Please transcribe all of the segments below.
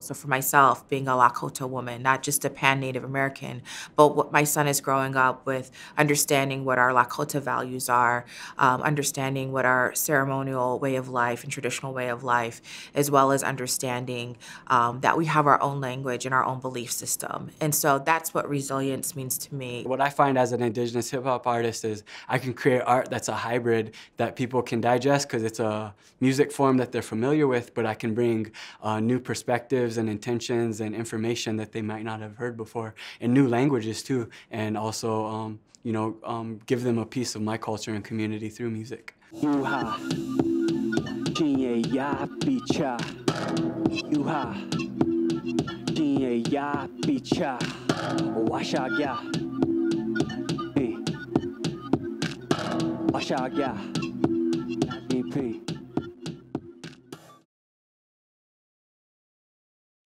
So for myself, being a Lakota woman, not just a pan-Native American, but what my son is growing up with, understanding what our Lakota values are, um, understanding what our ceremonial way of life and traditional way of life, as well as understanding um, that we have our own language and our own belief system. And so that's what resilience means to me. What I find as an indigenous hip hop artist is I can create art that's a hybrid that people can digest because it's a music form that they're familiar with, but I can bring uh, new perspectives and intentions and information that they might not have heard before, and new languages too, and also, um, you know, um, give them a piece of my culture and community through music.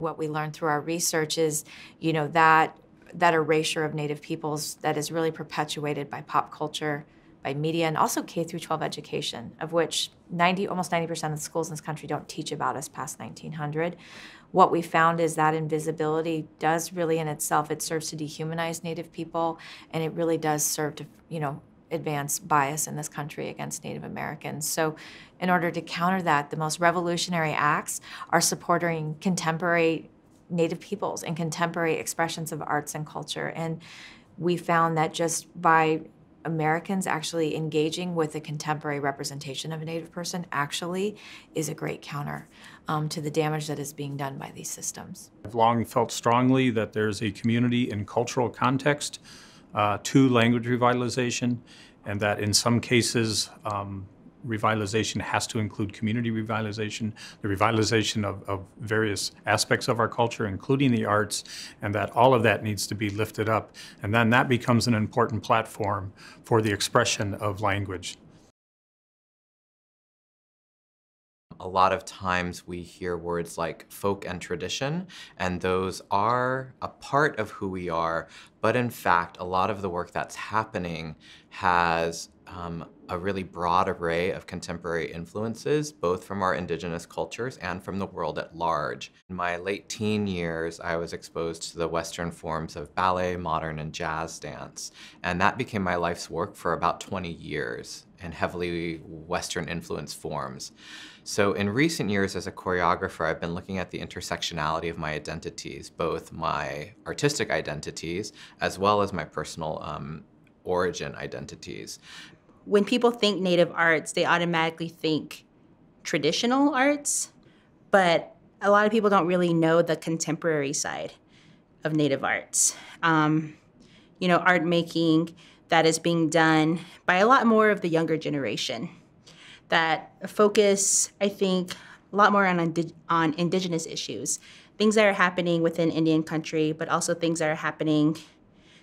What we learned through our research is, you know, that that erasure of Native peoples that is really perpetuated by pop culture, by media, and also K through 12 education, of which 90, almost 90% of the schools in this country don't teach about us past 1900. What we found is that invisibility does really in itself, it serves to dehumanize Native people, and it really does serve to, you know, advance bias in this country against Native Americans. So in order to counter that, the most revolutionary acts are supporting contemporary Native peoples and contemporary expressions of arts and culture. And we found that just by Americans actually engaging with a contemporary representation of a Native person actually is a great counter um, to the damage that is being done by these systems. I've long felt strongly that there's a community and cultural context uh, to language revitalization, and that in some cases, um, revitalization has to include community revitalization, the revitalization of, of, various aspects of our culture, including the arts, and that all of that needs to be lifted up. And then that becomes an important platform for the expression of language. A lot of times we hear words like folk and tradition, and those are a part of who we are, but in fact, a lot of the work that's happening has um, a really broad array of contemporary influences, both from our indigenous cultures and from the world at large. In my late teen years, I was exposed to the Western forms of ballet, modern, and jazz dance, and that became my life's work for about 20 years in heavily Western influenced forms. So in recent years as a choreographer, I've been looking at the intersectionality of my identities, both my artistic identities as well as my personal um, origin identities when people think Native arts, they automatically think traditional arts, but a lot of people don't really know the contemporary side of Native arts. Um, you know, art making that is being done by a lot more of the younger generation that focus, I think, a lot more on, on indigenous issues, things that are happening within Indian country, but also things that are happening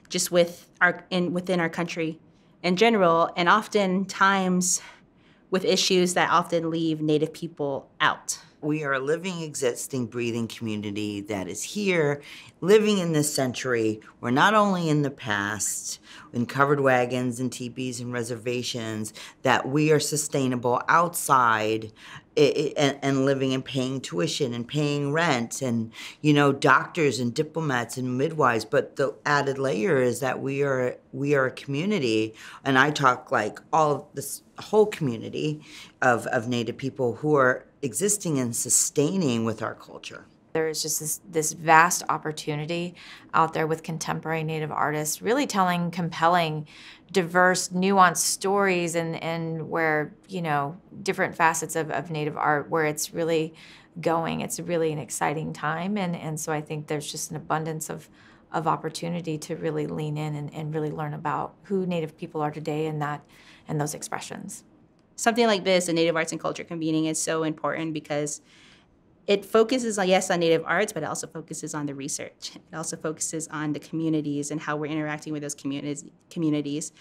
just with our in within our country in general, and oftentimes with issues that often leave Native people out. We are a living, existing, breathing community that is here, living in this century. We're not only in the past, in covered wagons and teepees and reservations, that we are sustainable outside and, and living and paying tuition and paying rent and you know doctors and diplomats and midwives. But the added layer is that we are we are a community and i talk like all this whole community of, of native people who are existing and sustaining with our culture there is just this, this vast opportunity out there with contemporary Native artists, really telling compelling, diverse, nuanced stories, and and where you know different facets of, of Native art, where it's really going. It's really an exciting time, and and so I think there's just an abundance of of opportunity to really lean in and, and really learn about who Native people are today and that and those expressions. Something like this, a Native Arts and Culture convening, is so important because it focuses on yes on native arts but it also focuses on the research. It also focuses on the communities and how we're interacting with those communities communities.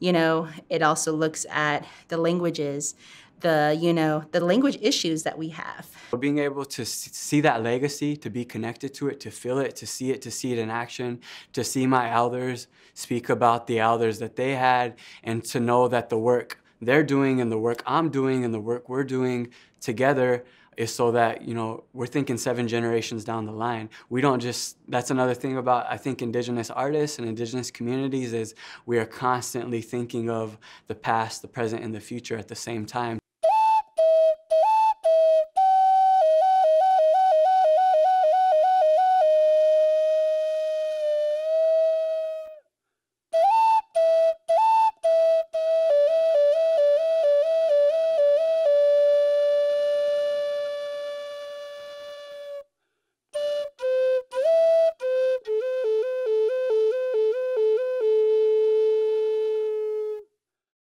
You know it also looks at the languages the you know the language issues that we have. Being able to see that legacy to be connected to it to feel it to see it to see it in action to see my elders speak about the elders that they had and to know that the work they're doing and the work i'm doing and the work we're doing together is so that, you know, we're thinking seven generations down the line. We don't just, that's another thing about, I think, indigenous artists and indigenous communities is we are constantly thinking of the past, the present, and the future at the same time.